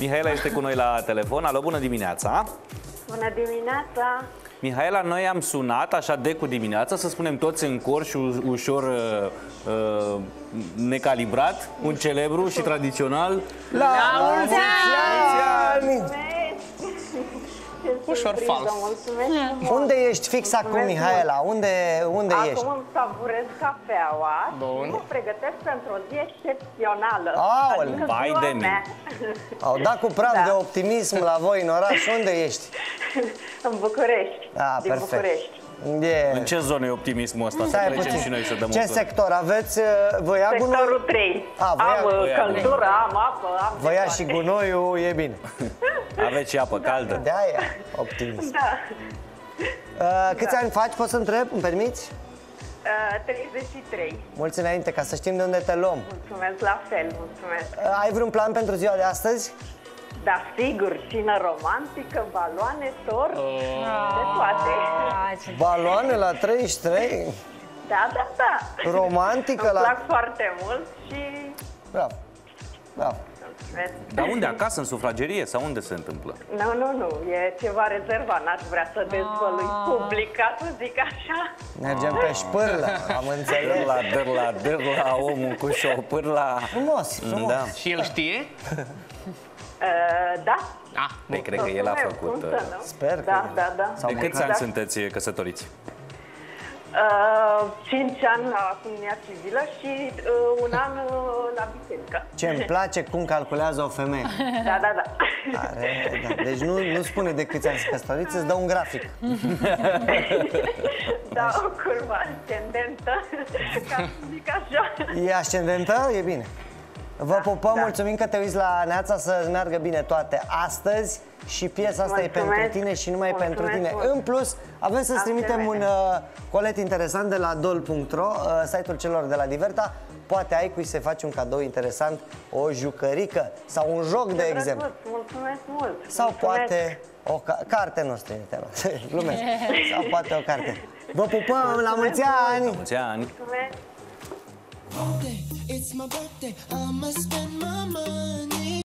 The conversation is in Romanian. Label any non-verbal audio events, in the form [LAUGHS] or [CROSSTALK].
Mihaela este cu noi la telefon. Alo, bună dimineața! Bună dimineața! Mihaela, noi am sunat așa de cu dimineața, să spunem toți în cor și u- ușor uh, uh, necalibrat, un celebru și tradițional. La mulți ani! Ce Ușor surpriză, fals. Mulțumesc frumos. Unde ești fix acum, Mulțumesc Mihaela? Unde, unde Acum ești? îmi savurez cafeaua Bun. și mă pregătesc pentru o zi excepțională. Aoleu. adică Vai ziua de mine. mea. [LAUGHS] Au dat cu praf Da. de optimism la voi în oraș. Unde ești? [LAUGHS] În București. Ah, din perfect. București. E... În ce zonă e optimismul ăsta? Să Stai trecem puțin. și noi să dăm Ce un tur. sector aveți? uh, Vă ia Sectorul gunoi? 3. A, vă ia- am vă uh, ia căldură, am apă, am Vă de ia toate. și gunoiul, e bine. [LAUGHS] Aveți și apă caldă. De aia, optimist. Da. Uh, câți ani faci, pot să întreb? Îmi permiți? Uh, 33. Mulți înainte, ca să știm de unde te luăm. Mulțumesc la fel, mulțumesc. Uh, ai vreun plan pentru ziua de astăzi? Da, sigur, cină romantică, baloane, tort, Oh. de toate. Baloane la 33? Da, da, da. Romantică Îmi la... plac foarte mult și Bravo. Bravo. Mulțumesc. Dar unde? Acasă, în sufragerie? Sau unde se întâmplă? Nu, nu, nu, e ceva rezervat, n-aș vrea să dezvălui public, ca să zic așa. Mergem pe șpârlă, am [LAUGHS] înțeles. Dârla, dârla, dârla, omul cu șopârla. Frumos, frumos. Da. Și el știe? [LAUGHS] Uh, da. Ah, Păi, cred că el a Soțul meu, făcut... cum uh, să nu? Sper că Da, e. da, da. Sau De câți Da. ani sunteți căsătoriți? Uh, 5 ani la cununia civilă și uh, un an uh, la biserică. Ce îmi place cum calculează o femeie. [LAUGHS] Da, da, da. Are, da. Deci nu, nu spune de câți ani se căsătoriți, îți dă un grafic. [LAUGHS] Da, o curvă ascendentă, [LAUGHS] ca să zic așa. E ascendentă? E bine. Vă pupăm, da. mulțumim că te uiți la Neața să meargă bine toate astăzi și piesa asta e Mulțumesc. pentru tine și numai Mulțumesc pentru tine. mult. În plus, avem să-ți trimitem un Asemenea. uh, colet interesant de la dol.ro, uh, site-ul celor de la Diverta. Poate ai cui să faci un cadou interesant, o jucărică sau un joc, de exemplu. Drăguț, Mulțumesc mult. Sau mulțumesc. poate o ca- carte nu trimite, [LAUGHS] glumesc. [LAUGHS] Sau poate o carte. Vă pupăm, la mulți ani! Mulți ani! Mulțumesc. It's my birthday. I'ma spend my money